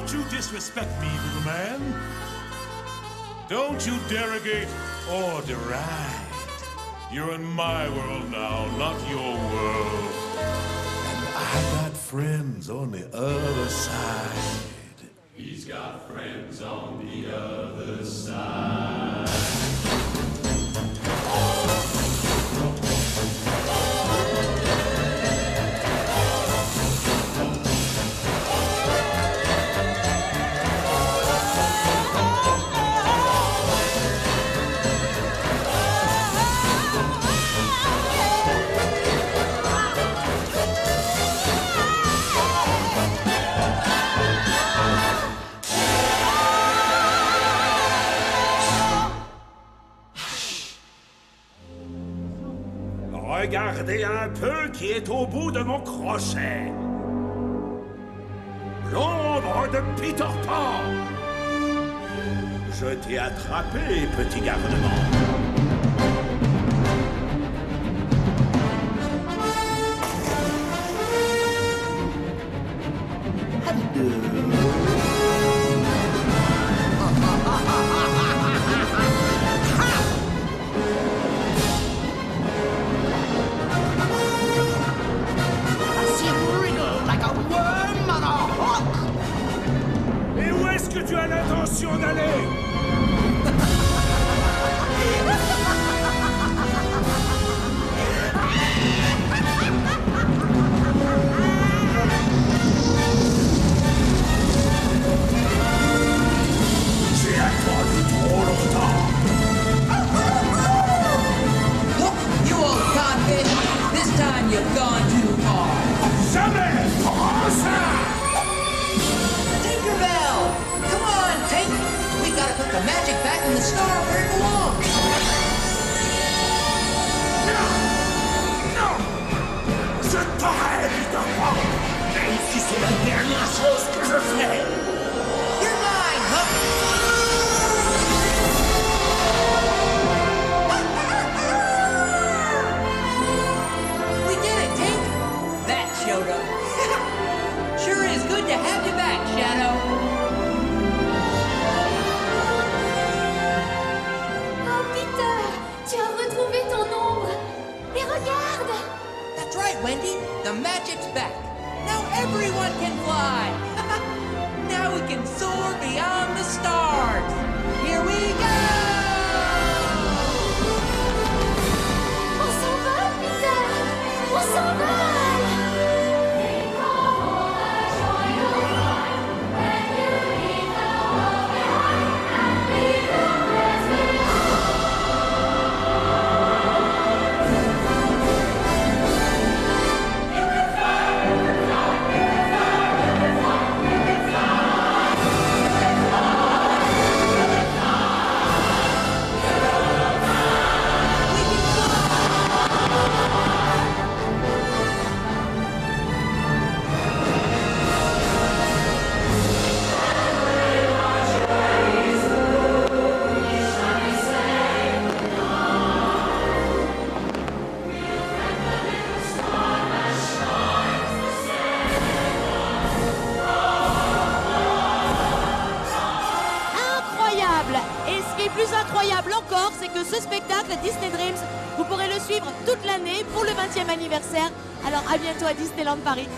Don't you disrespect me, little man. Don't you derogate or deride. You're in my world now, not your world. And I got friends on the other side. He's got friends on the other side. Regardez un peu qui est au bout de mon crochet. L'ombre de Peter Pan. Je t'ai attrapé, petit garnement. I l'intention right, Wendy. The magic's back. Now everyone can fly. now we can soar beyond the stars. Here we go! C'est que ce spectacle Disney Dreams, vous pourrez le suivre toute l'année pour le 20e anniversaire. Alors à bientôt à Disneyland Paris.